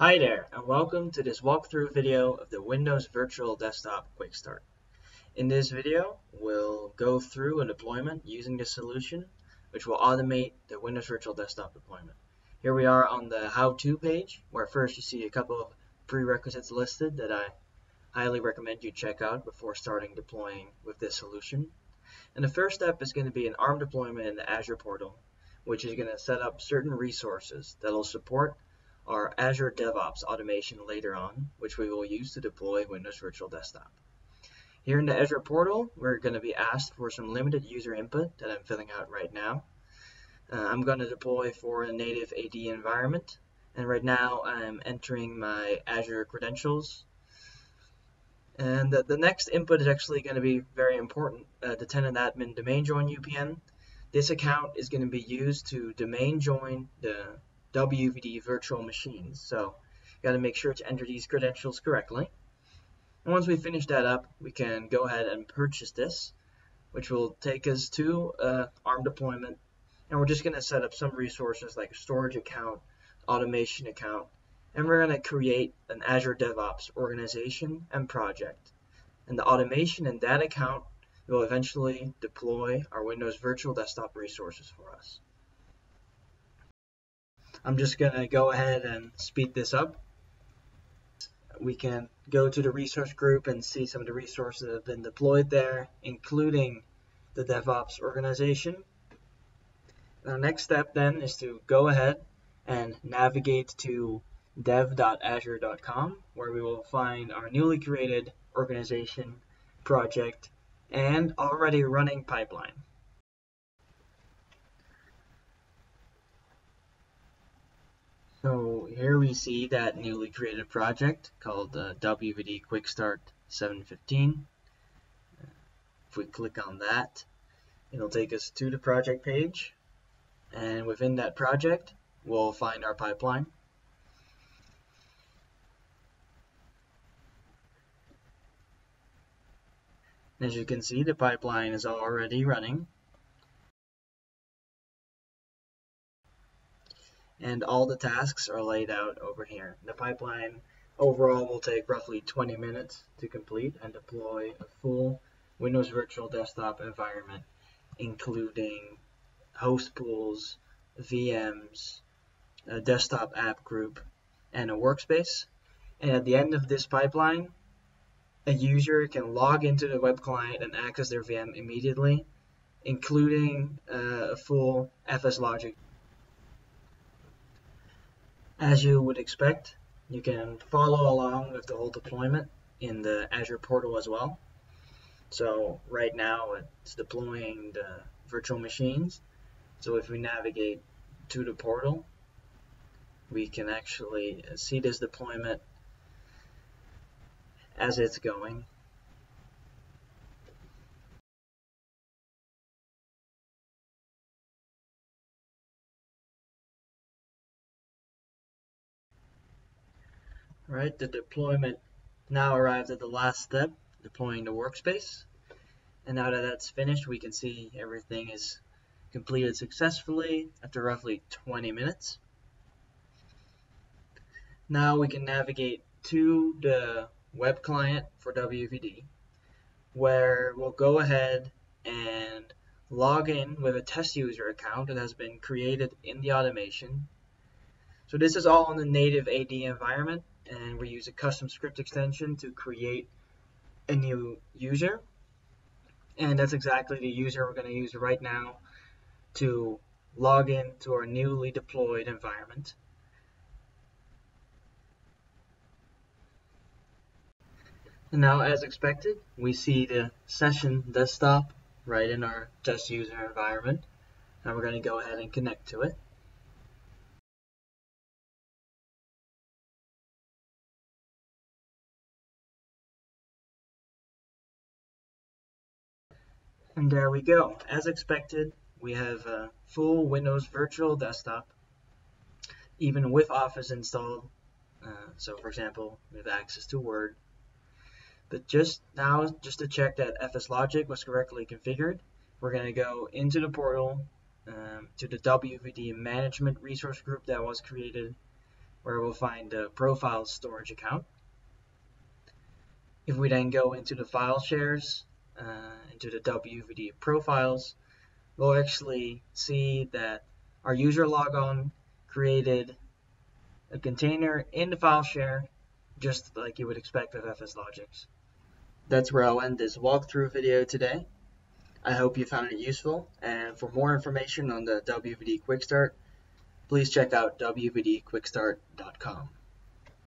Hi there, and welcome to this walkthrough video of the Windows Virtual Desktop Quick Start. In this video, we'll go through a deployment using this solution, which will automate the Windows Virtual Desktop deployment. Here we are on the how-to page, where first you see a couple of prerequisites listed that I highly recommend you check out before starting deploying with this solution. And the first step is going to be an ARM deployment in the Azure portal, which is going to set up certain resources that will support our Azure DevOps automation later on, which we will use to deploy Windows Virtual Desktop. Here in the Azure portal, we're going to be asked for some limited user input that I'm filling out right now. Uh, I'm going to deploy for a native AD environment, and right now I'm entering my Azure credentials. And the, the next input is actually going to be very important, uh, the tenant admin domain join UPN. This account is going to be used to domain join the WVD virtual machines. So you got to make sure to enter these credentials correctly. And once we finish that up, we can go ahead and purchase this, which will take us to uh, ARM deployment. And we're just going to set up some resources like a storage account, automation account, and we're going to create an Azure DevOps organization and project. And the automation in that account will eventually deploy our Windows Virtual Desktop resources for us. I'm just going to go ahead and speed this up. We can go to the resource group and see some of the resources that have been deployed there, including the DevOps organization. Our next step then is to go ahead and navigate to dev.azure.com where we will find our newly created organization, project, and already running pipeline. So here we see that newly created project called uh, WVD Quick Start 715. If we click on that, it'll take us to the project page. And within that project, we'll find our pipeline. As you can see, the pipeline is already running. And all the tasks are laid out over here. The pipeline overall will take roughly 20 minutes to complete and deploy a full Windows Virtual Desktop environment, including host pools, VMs, a desktop app group, and a workspace. And at the end of this pipeline, a user can log into the web client and access their VM immediately, including uh, a full FSLogix as you would expect, you can follow along with the whole deployment in the Azure portal as well. So right now it's deploying the virtual machines. So if we navigate to the portal, we can actually see this deployment as it's going. Right? The deployment now arrives at the last step, deploying the workspace. And now that that's finished, we can see everything is completed successfully after roughly 20 minutes. Now we can navigate to the web client for WVD, where we'll go ahead and log in with a test user account that has been created in the automation. So this is all in the native AD environment, and we use a custom script extension to create a new user. And that's exactly the user we're going to use right now to log in to our newly deployed environment. And now, as expected, we see the session desktop right in our test user environment. And we're going to go ahead and connect to it. And there we go. As expected, we have a full Windows Virtual Desktop, even with Office installed. Uh, so for example, we have access to Word. But just now, just to check that FSLogix was correctly configured, we're going to go into the portal um, to the WVD management resource group that was created. where we'll find the profile storage account. If we then go into the file shares, uh, into the WVD profiles, we'll actually see that our user logon created a container in the file share, just like you would expect with FSLogix. That's where I'll end this walkthrough video today. I hope you found it useful, and for more information on the WVD Quick Start, please check out wvdquickstart.com.